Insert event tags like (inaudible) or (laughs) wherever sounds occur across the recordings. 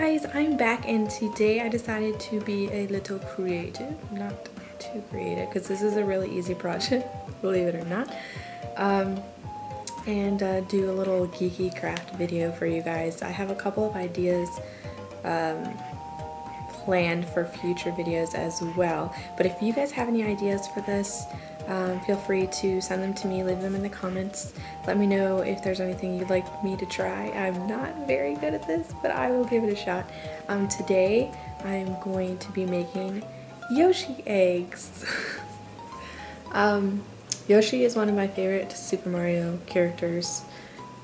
I'm back and today I decided to be a little creative, not too creative because this is a really easy project, (laughs) believe it or not. Um, and uh, do a little geeky craft video for you guys. I have a couple of ideas um, planned for future videos as well. But if you guys have any ideas for this, um, feel free to send them to me, leave them in the comments. Let me know if there's anything you'd like me to try. I'm not very good at this, but I will give it a shot. Um, today, I'm going to be making Yoshi eggs. (laughs) um, Yoshi is one of my favorite Super Mario characters,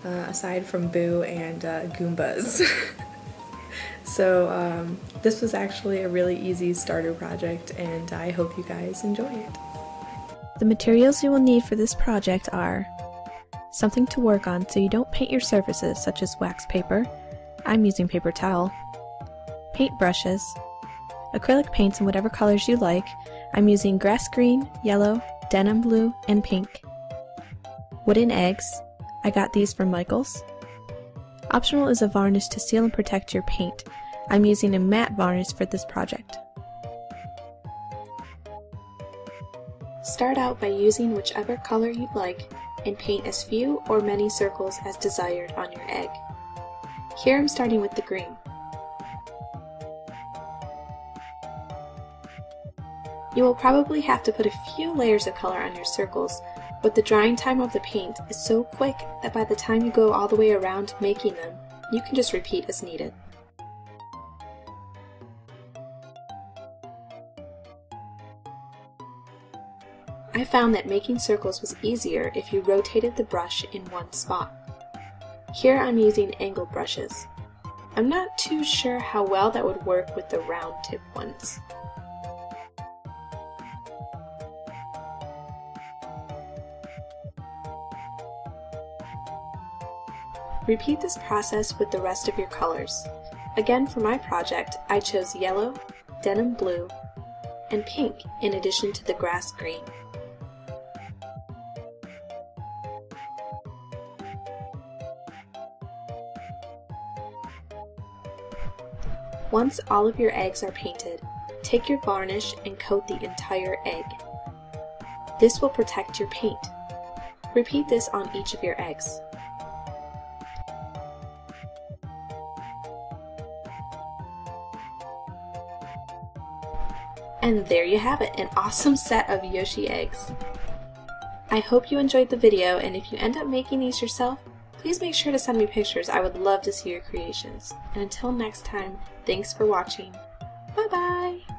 uh, aside from Boo and uh, Goombas. (laughs) so um, this was actually a really easy starter project and I hope you guys enjoy it. The materials you will need for this project are something to work on so you don't paint your surfaces such as wax paper, I'm using paper towel, paint brushes, acrylic paints in whatever colors you like, I'm using grass green, yellow, denim blue, and pink. Wooden eggs, I got these from Michaels. Optional is a varnish to seal and protect your paint. I'm using a matte varnish for this project. Start out by using whichever color you'd like and paint as few or many circles as desired on your egg. Here I'm starting with the green. You will probably have to put a few layers of color on your circles, but the drying time of the paint is so quick that by the time you go all the way around making them, you can just repeat as needed. I found that making circles was easier if you rotated the brush in one spot. Here I'm using angle brushes. I'm not too sure how well that would work with the round tip ones. Repeat this process with the rest of your colors. Again for my project, I chose yellow, denim blue, and pink in addition to the grass green. Once all of your eggs are painted, take your varnish and coat the entire egg. This will protect your paint. Repeat this on each of your eggs. And there you have it, an awesome set of Yoshi eggs. I hope you enjoyed the video, and if you end up making these yourself, Please make sure to send me pictures. I would love to see your creations. And until next time, thanks for watching. Bye bye!